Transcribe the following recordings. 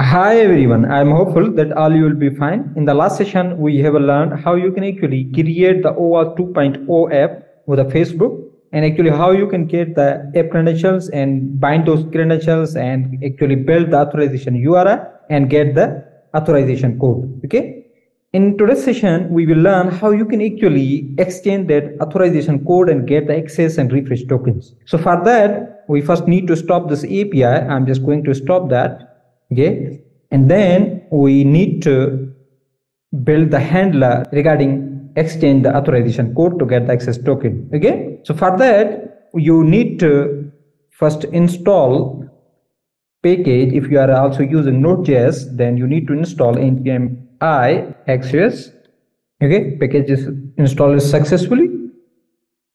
Hi everyone, I am hopeful that all you will be fine. In the last session, we have learned how you can actually create the OAuth 2.0 app with a Facebook and actually how you can get the app credentials and bind those credentials and actually build the authorization URL and get the authorization code. Okay. In today's session, we will learn how you can actually exchange that authorization code and get the access and refresh tokens. So for that, we first need to stop this API. I'm just going to stop that okay? And then we need to build the handler regarding exchange the authorization code to get the access token. Okay? So for that you need to first install package. If you are also using node.js then you need to install npm i axios. Okay? Package is installed successfully.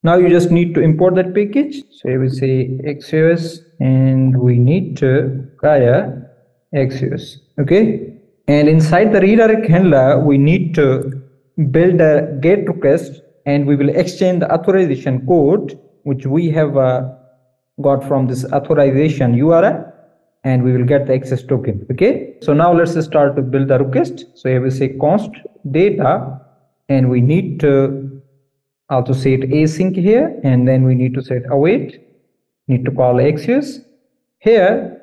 Now you just need to import that package. So we say axios and we need to hire axios okay? And inside the redirect handler we need to build a get request and we will exchange the authorization code which we have uh, got from this authorization url and we will get the access token okay? So now let's start to build the request. So here we say const data and we need to also set async here and then we need to set await need to call axios. Here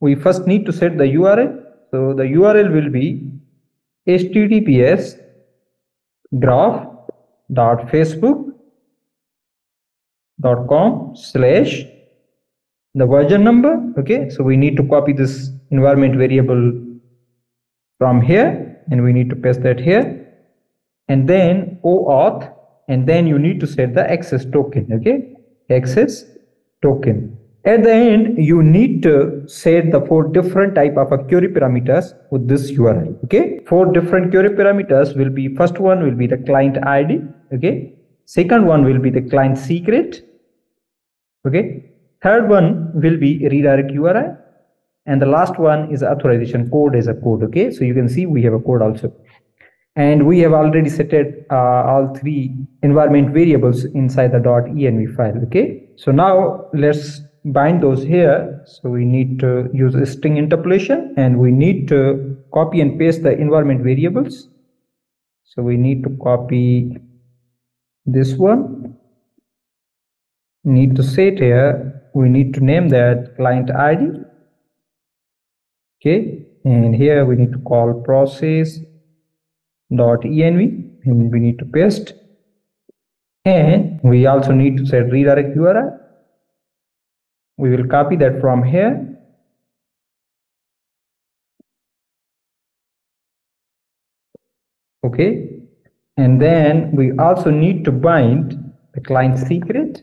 we first need to set the URL. So the URL will be https graph.facebook.com slash the version number. Okay so we need to copy this environment variable from here and we need to paste that here. And then OAuth and then you need to set the access token. Okay access token at the end, you need to set the four different type of query parameters with this URL. Okay, four different query parameters will be first one will be the client ID. Okay, second one will be the client secret. Okay, third one will be redirect URI, and the last one is authorization code as a code. Okay, so you can see we have a code also and we have already set it uh, all three environment variables inside the .env file okay so now let's bind those here. So we need to use a string interpolation and we need to copy and paste the environment variables. So we need to copy this one. Need to set here. We need to name that client id okay. And here we need to call process dot env and we need to paste. And we also need to set redirect url we will copy that from here. Okay. And then we also need to bind the client secret.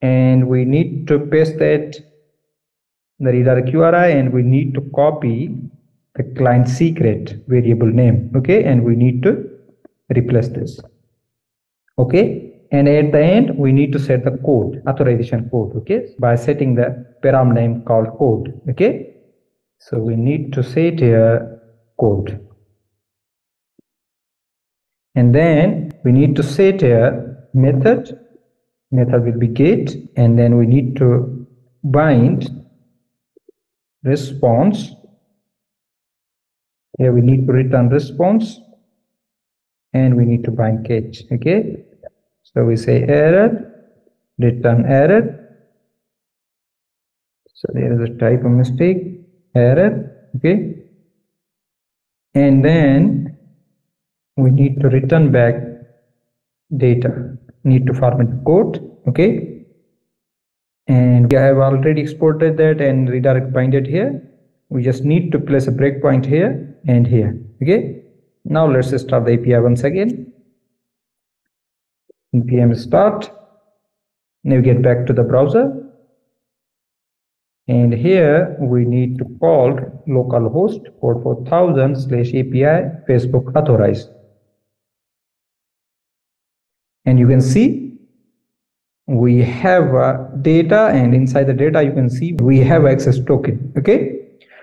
And we need to paste that the redirect URI and we need to copy the client secret variable name. Okay. And we need to replace this. Okay and at the end we need to set the code authorization code okay? By setting the param name called code okay? So we need to set here code. And then we need to set here method. Method will be get. And then we need to bind response. Here we need to return response. And we need to bind catch okay so we say error, return error. So there is a type of mistake, error, okay. And then we need to return back data, need to format code, okay. And I have already exported that and redirect binded here. We just need to place a breakpoint here and here, okay. Now let's start the API once again npm start. Navigate back to the browser. And here we need to call localhost port 4000 slash api facebook authorize and you can see we have uh, data and inside the data you can see we have access token okay?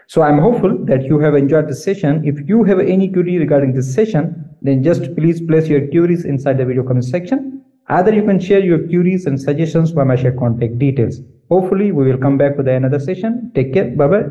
So i'm hopeful that you have enjoyed this session. If you have any query regarding this session then just please place your queries inside the video comment section Either you can share your queries and suggestions by my share contact details. Hopefully, we will come back with another session. Take care. Bye bye.